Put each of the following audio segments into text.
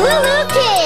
Blue Little Kid.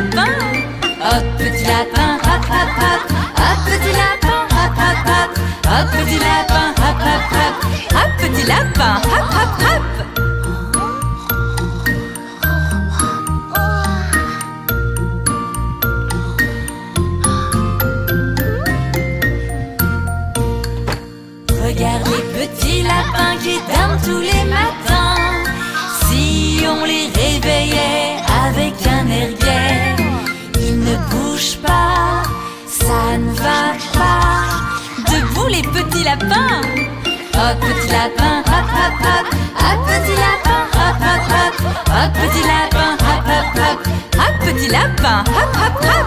lapin, hop petit lapin, hop hop hop, hop petit lapin, hop hop hop, hop petit lapin, hop hop hop, hop petit lapin, hop hop hop. Hop petit lapin, hop hop hop. Hop petit lapin, hop hop hop. Hop petit lapin, hop hop hop. Hop petit lapin, hop hop hop.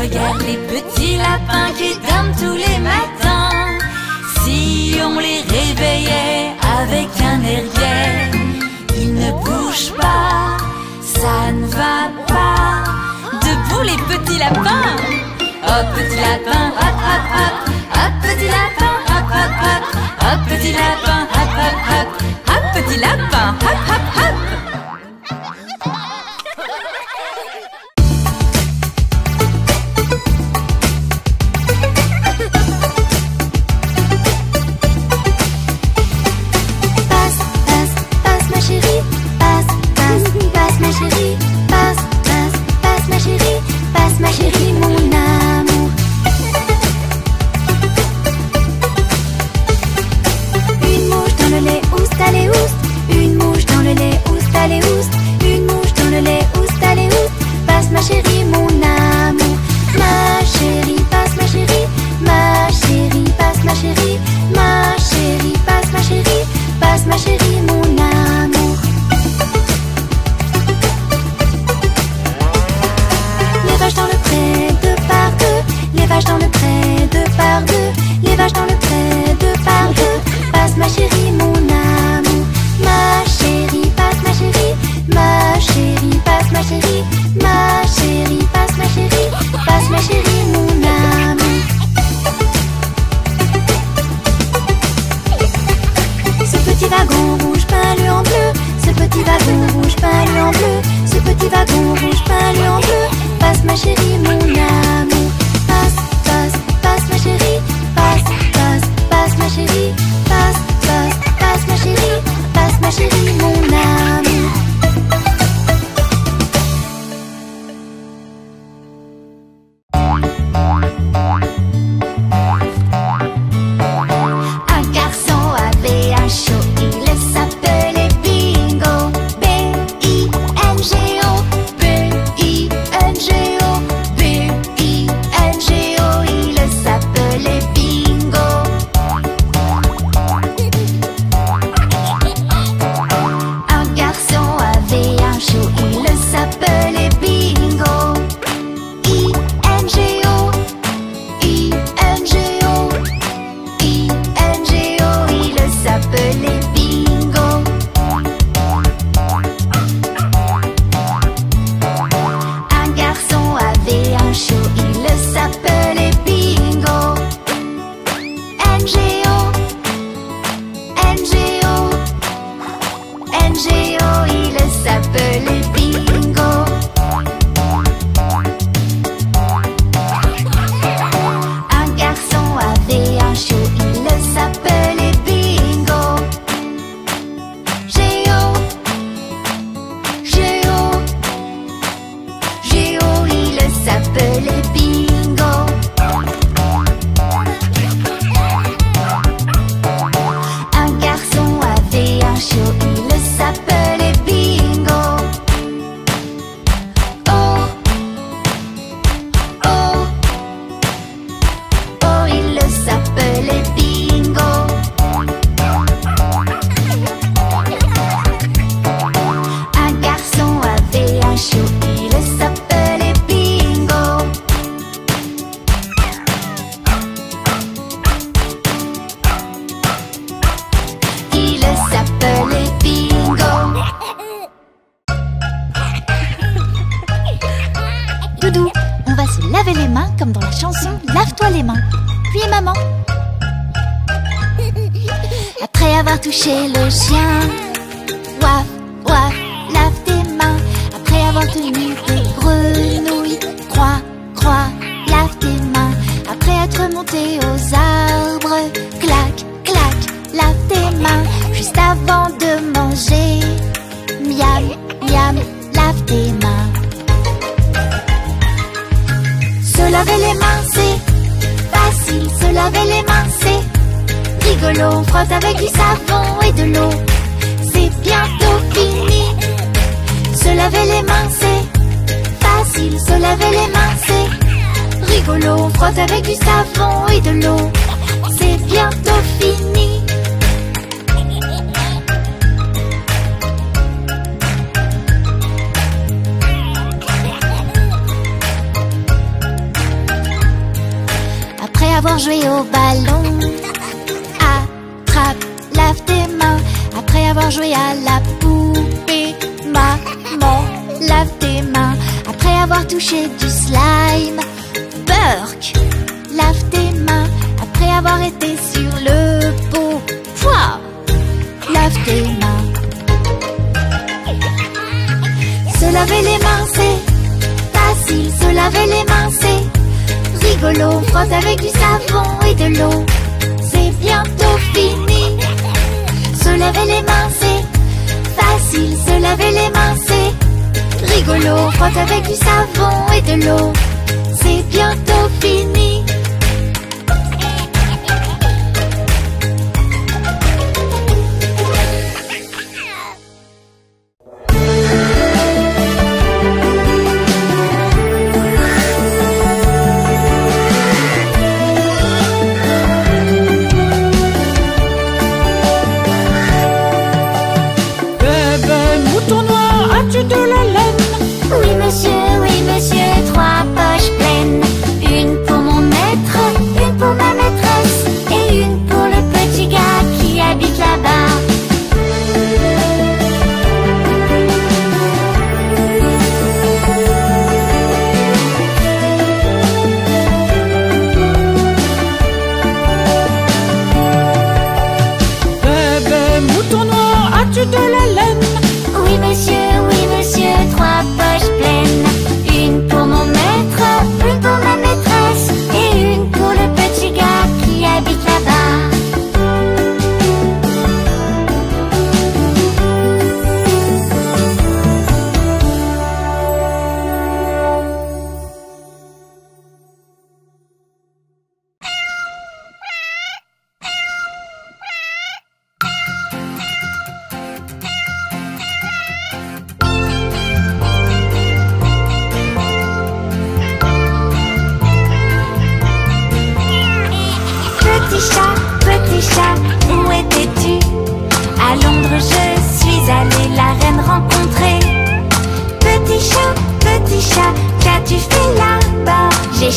Regarde les petits lapins qui dorment tous les matins. Si on les réveillait pas, ça ne va pas. Debout les petits lapins. Hop petit lapin, hop hop hop. Hop petit lapin, hop hop hop. Hop petit lapin, hop hop hop. Hop petit lapin, hop hop hop. Comme dans la chanson Lave-toi les mains. Puis maman. Après avoir touché le chien, waf, waf, lave tes mains. Après avoir tenu des grenouilles, croix, croix, lave tes mains. Après être monté aux arbres, clac, clac, lave tes mains. Juste avant de manger, miam, miam, lave tes mains. Laver les mains, c'est facile. Se laver les mains, c'est rigolo. Frotte avec du savon et de l'eau. C'est bientôt fini. Se laver les mains, c'est facile. Se laver les mains, c'est rigolo. Frotte avec du savon et de l'eau. C'est bientôt fini. Après avoir joué au ballon, attrape, lave tes mains. Après avoir joué à la poupée, maman, lave tes mains. Après avoir touché du slime, Burk, lave tes mains. Après avoir été sur le pot, poids, lave tes mains. Se laver les mains, c'est facile. Se laver les mains, c'est rigolo. Frotte avec du savon et de l'eau. C'est bientôt fini. Se laver les mains, c'est facile. Se laver les mains, c'est rigolo. Frotte avec du savon et de l'eau. C'est bientôt fini.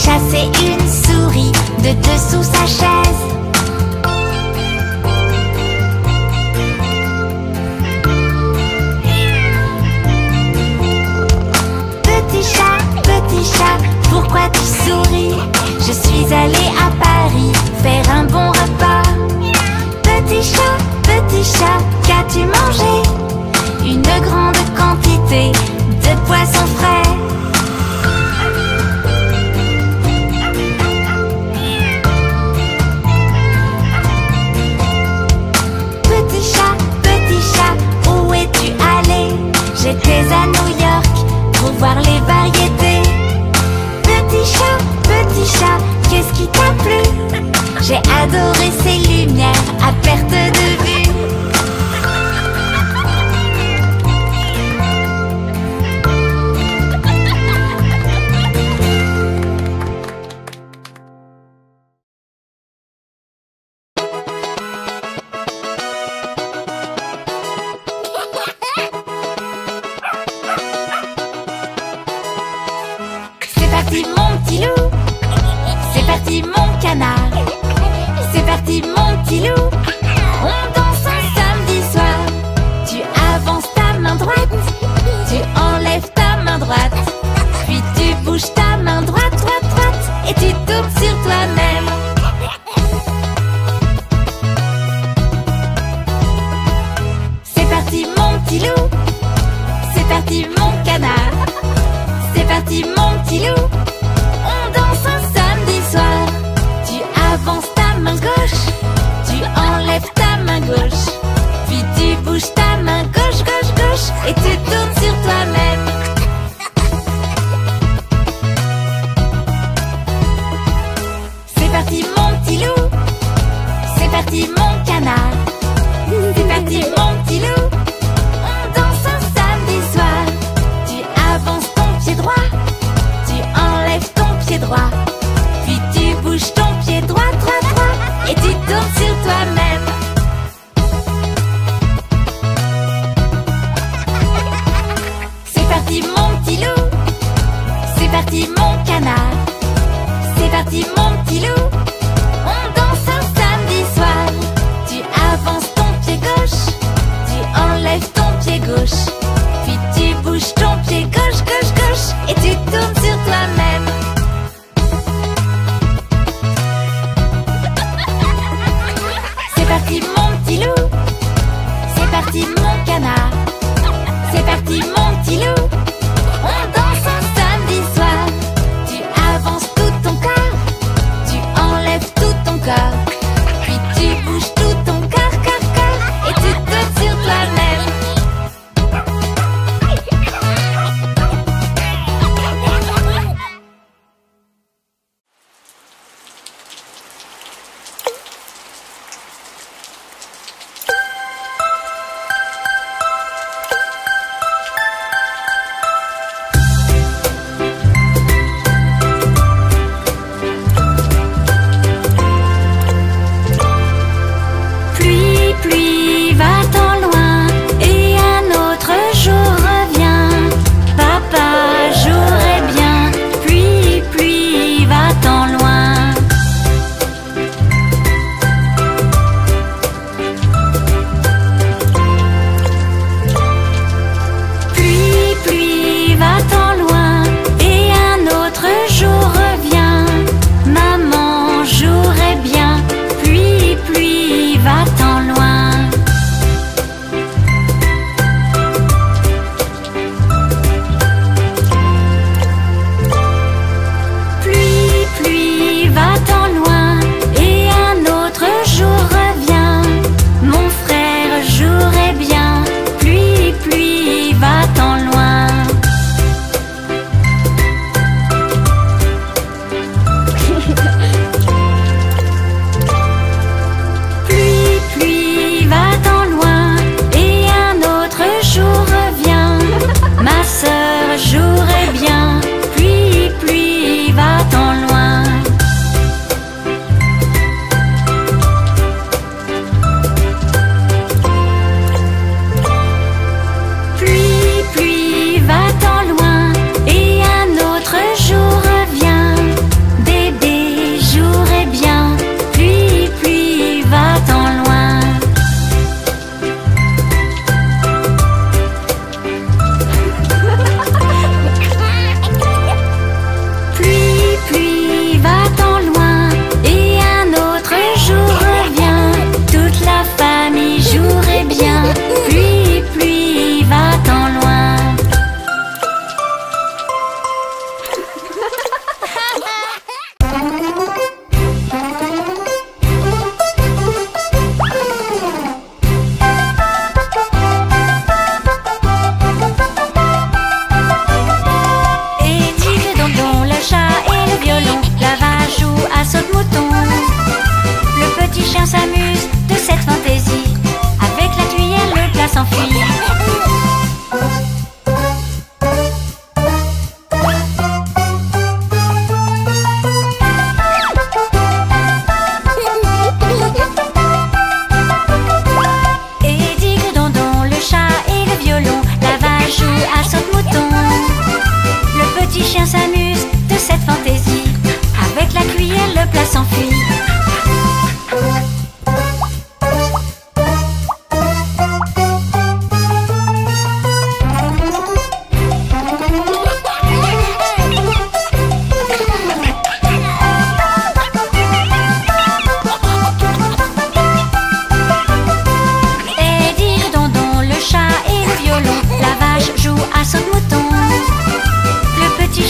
Chassé une souris. De dessous sa chaise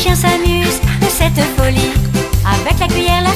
Le petit chien s'amuse de cette folie. Avec la cuillère, la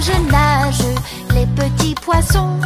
jeune âge, les petits poissons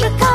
nagent comme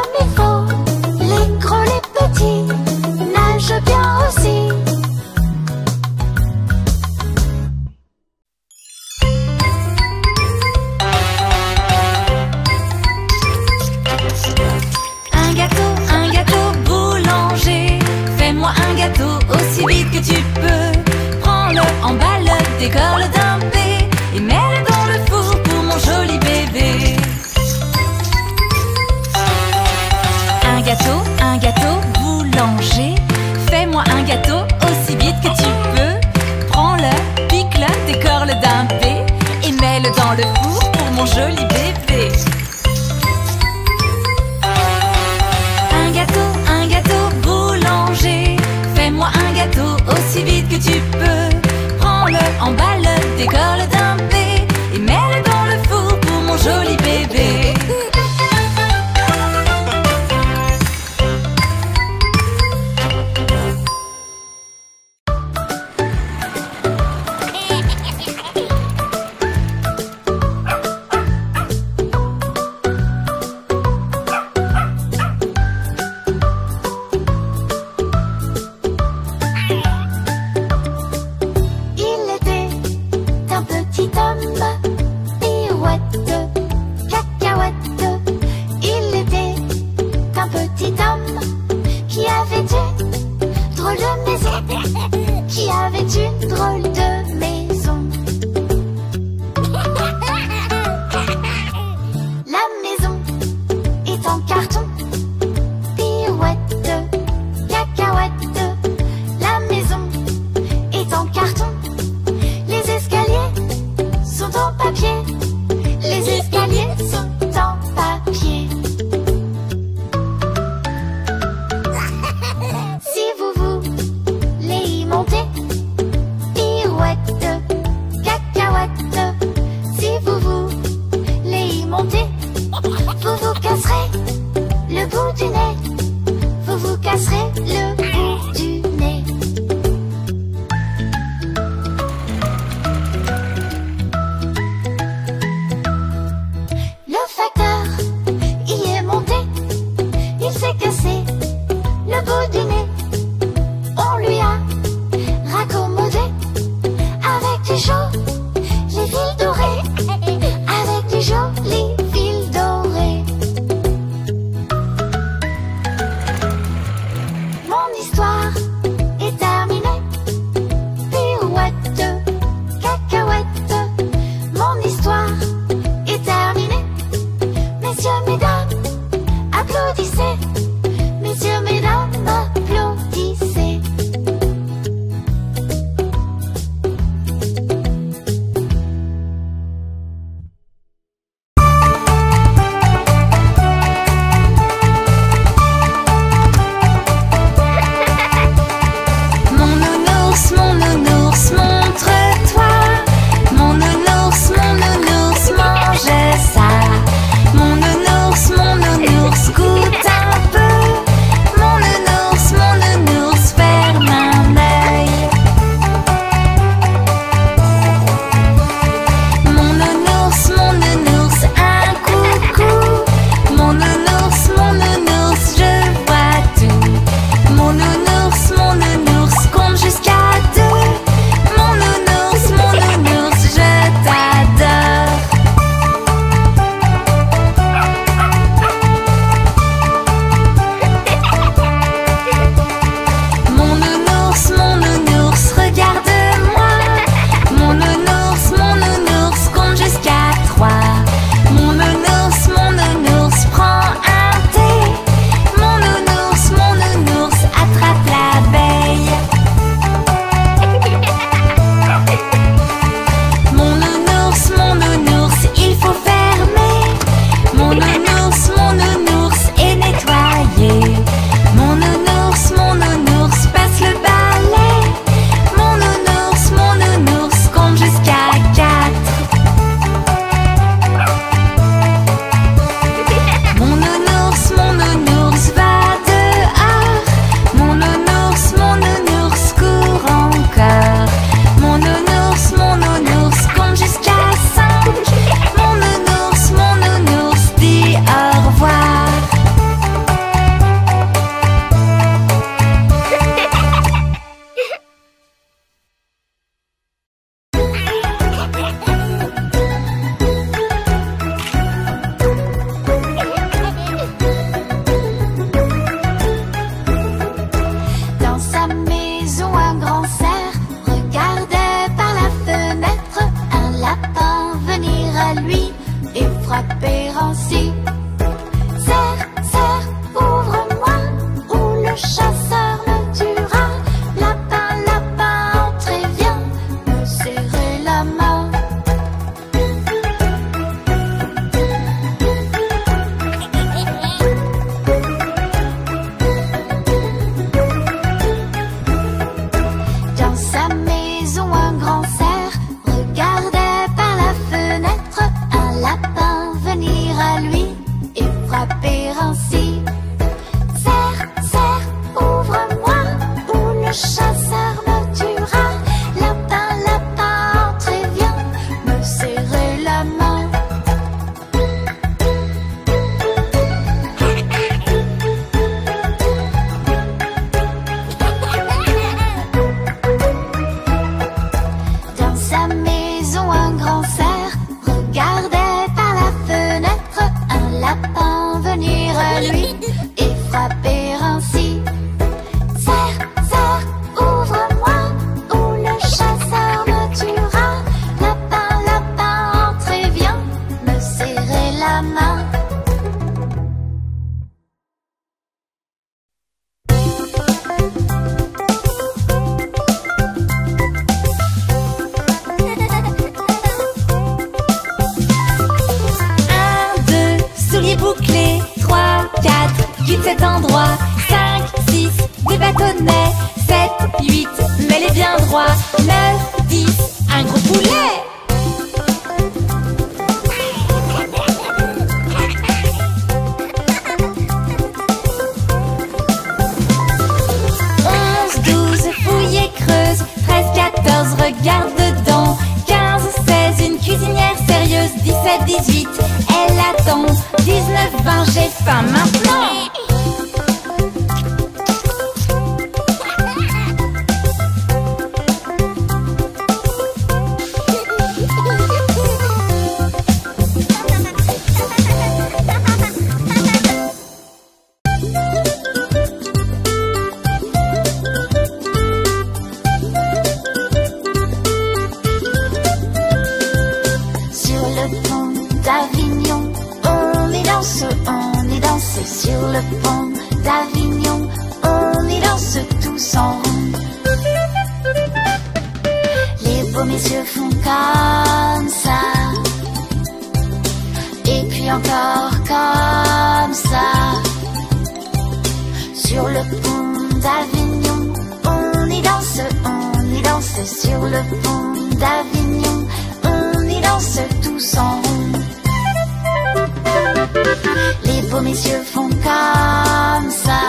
Les beaux messieurs font comme ça.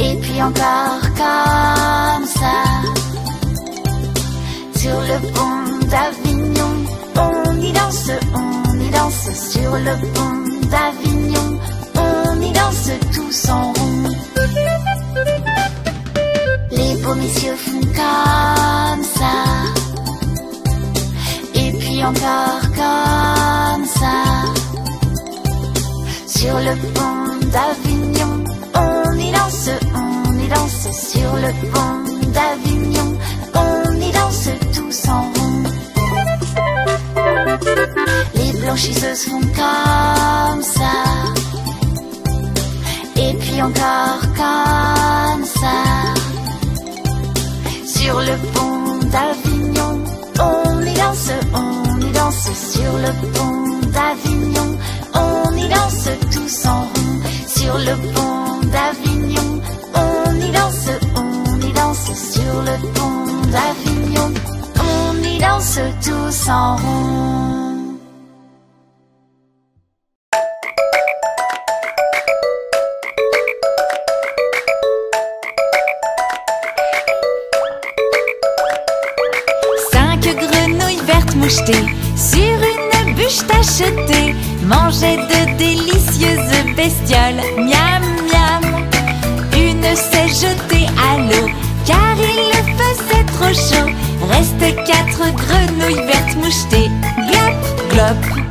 Et puis encore comme ça. Sur le pont d'Avignon, on y danse, on y danse. Sur le pont d'Avignon, on y danse tous en rond. Les beaux messieurs font comme ça. Et puis encore comme ça. Sur le pont d'Avignon, on y danse, on y danse. Sur le pont d'Avignon, on y danse tous en rond. Les blanchisseuses font comme ça. Et puis encore comme ça. Sur le pont d'Avignon, on y danse, on y danse. Sur le pont d'Avignon, on y danse tous en rond. Sur le pont d'Avignon, on y danse, on y danse. Sur le pont d'Avignon, on y danse tous en rond. Cinq grenouilles vertes mouchetées sur une bûche tachetée mangeaient de délicieuses bestioles. Miam miam. Une s'est jetée à l'eau car il faisait trop chaud. Restent quatre grenouilles vertes mouchetées. Glop glop.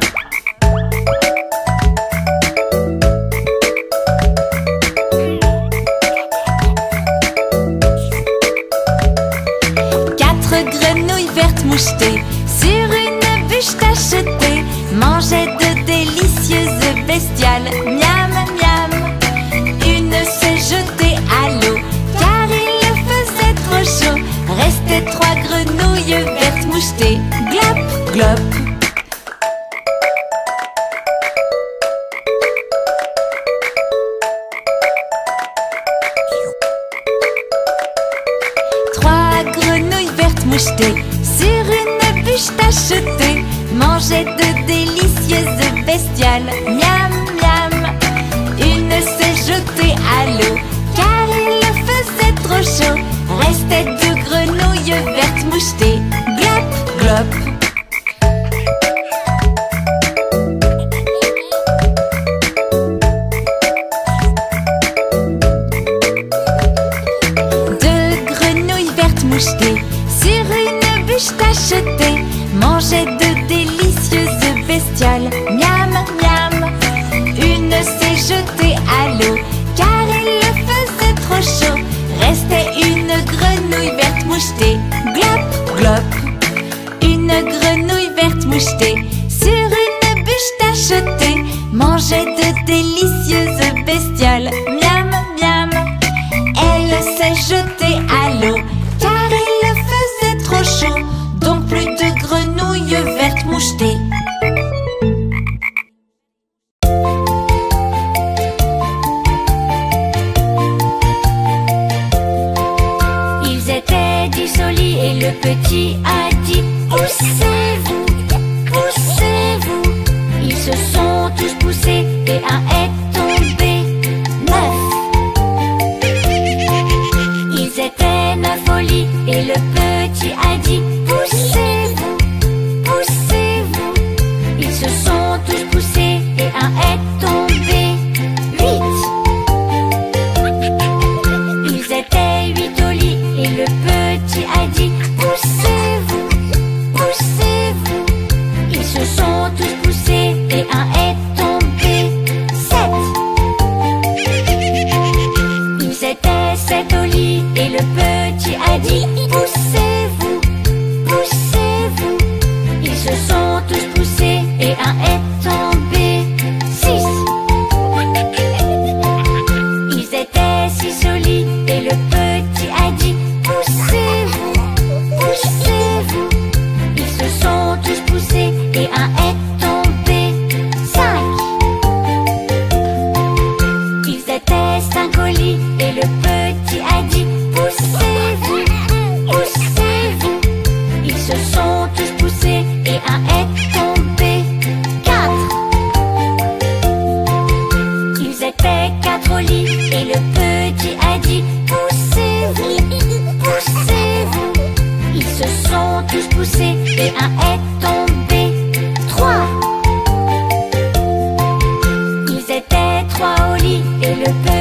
poussé et un est tombé. Trois. Ils étaient trois au lit et le père.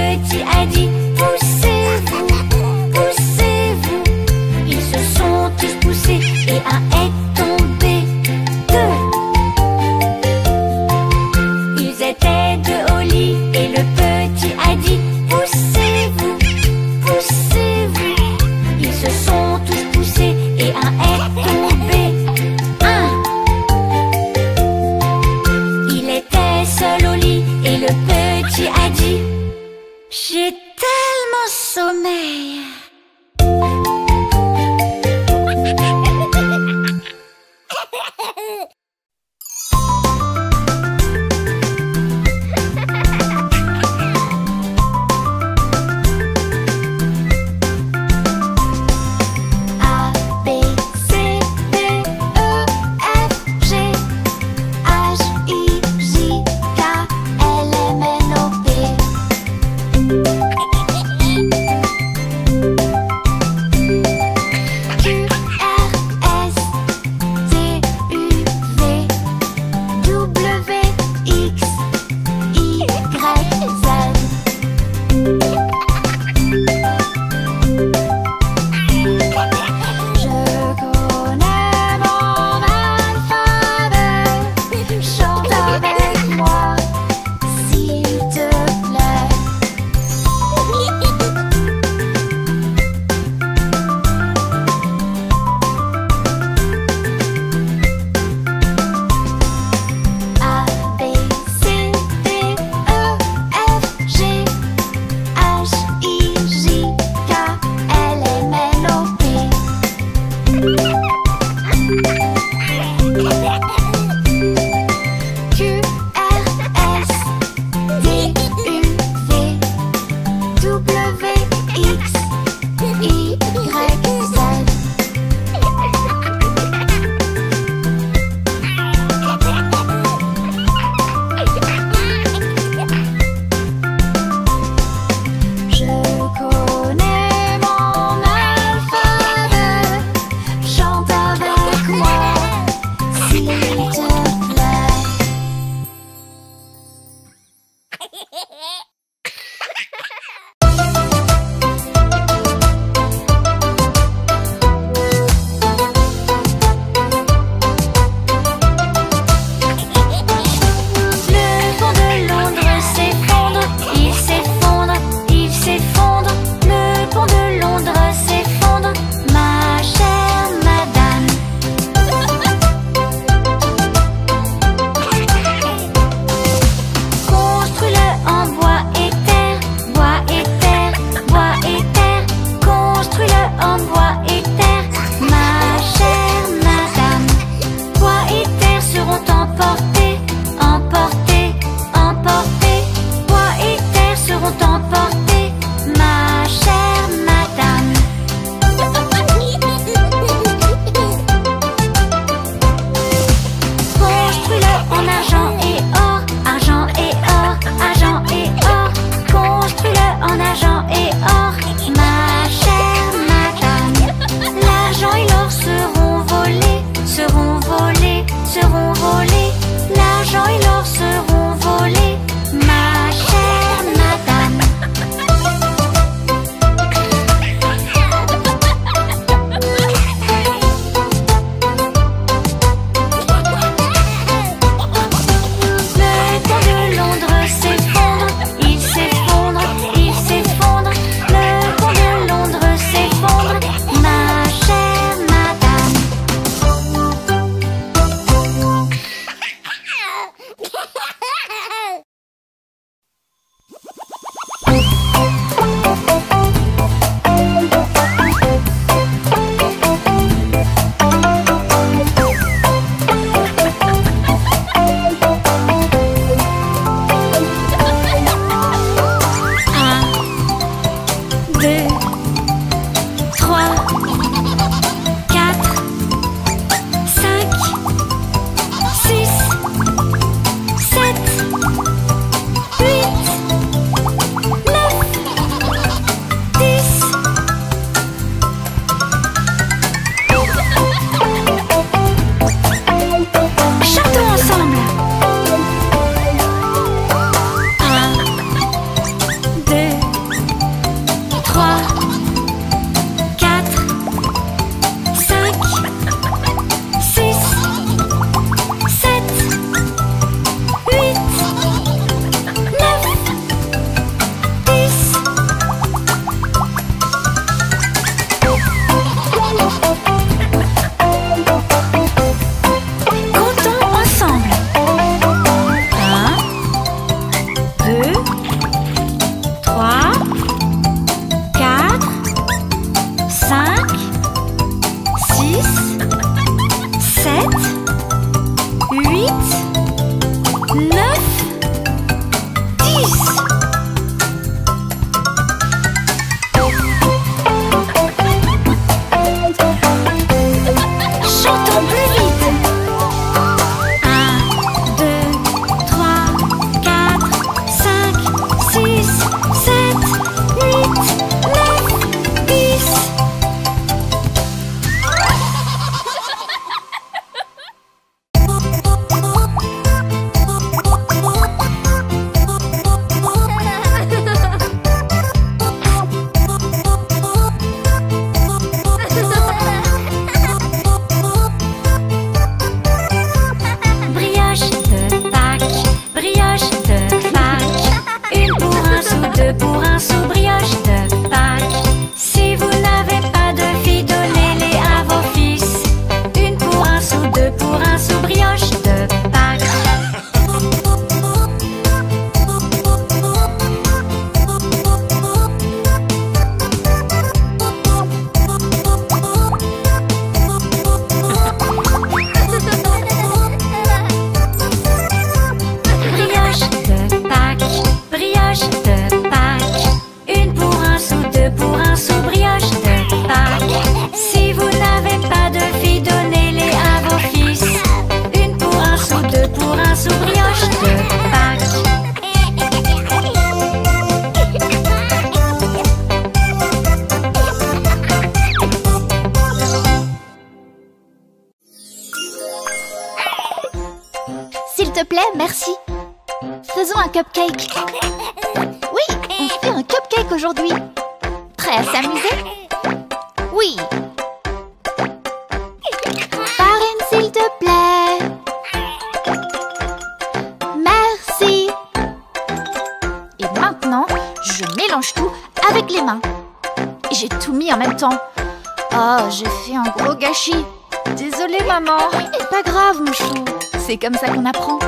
Comme ça qu'on apprend.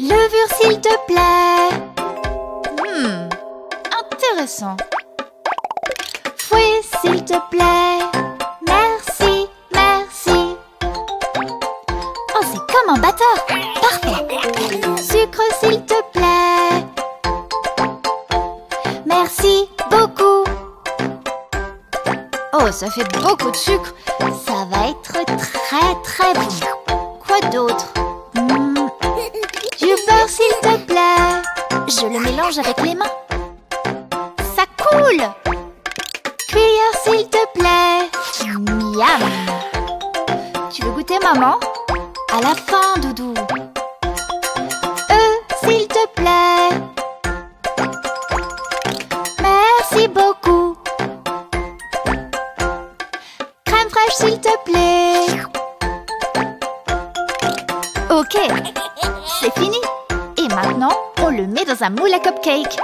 Levure, s'il te plaît. Hmm, intéressant. Fouet, s'il te plaît. Merci, merci. Oh, c'est comme un batteur. Parfait. Sucre, s'il te plaît. Merci beaucoup. Oh, ça fait beaucoup de sucre. Ça va être très très bon. Quoi d'autre? Je le mélange avec les mains. Ça coule. Cuillère, s'il te plaît. Miam. Tu veux goûter, maman? À la fin, doudou. Euh, s'il te plaît. Merci beaucoup. Crème fraîche, s'il te plaît. Ok, dans un moule à cupcake.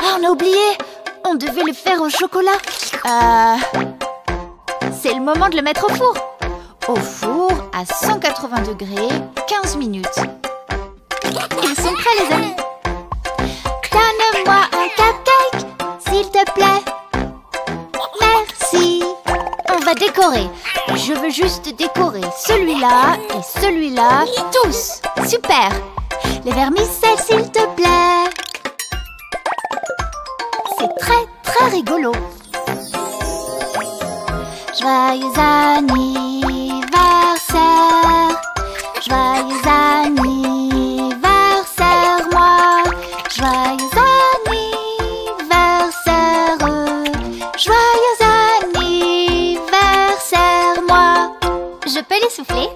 Ah, on a oublié. On devait le faire au chocolat. Euh... C'est le moment de le mettre au four. Au four à 180 degrés, 15 minutes. Ils sont prêts, les amis. Donne-moi un cupcake, s'il te plaît. Merci. On va décorer. Je veux juste décorer celui-là et celui-là, tous. Super. Les vermicelles, s'il te plaît. C'est très, très rigolo. Joyeux anniversaire. Joyeux anniversaire, moi. Joyeux anniversaire. Joyeux anniversaire, moi. Je peux les souffler?